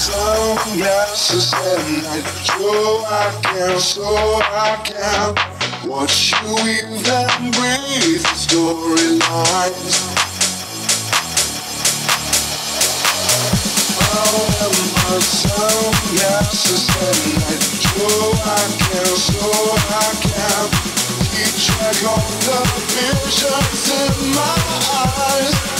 Sunglasses at night, so I can, so I can watch you weave and breathe storylines. How am I sunglasses at night, so I can, so I can keep track of the visions in my eyes.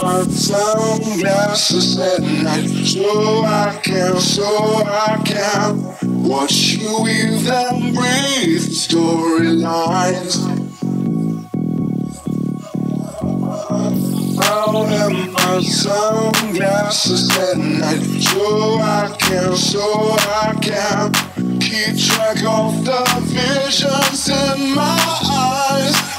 I sunglasses at night so I can, so I can watch you weave and breathe storylines. How am I sunglasses at night so I can, so I can keep track of the visions in my eyes.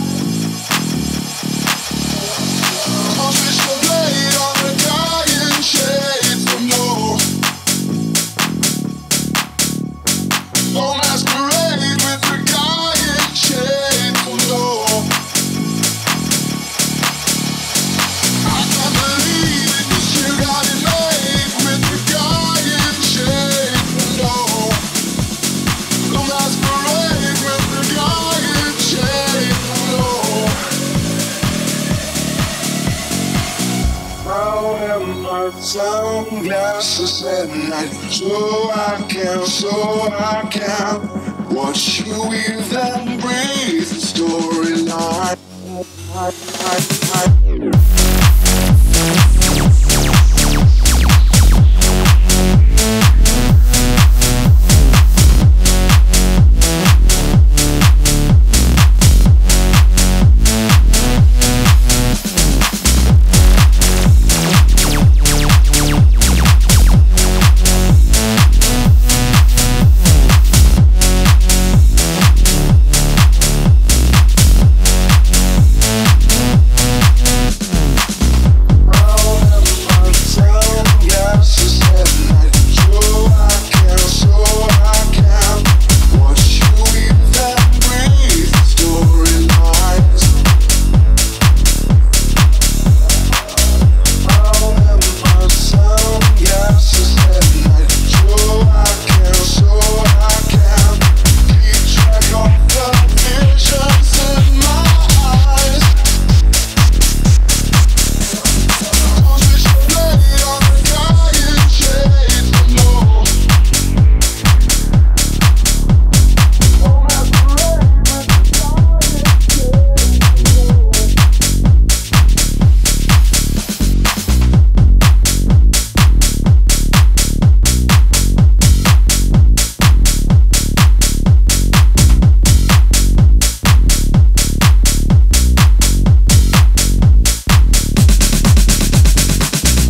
Sunglasses at night so I can, so I can watch you weave and breathe storyline.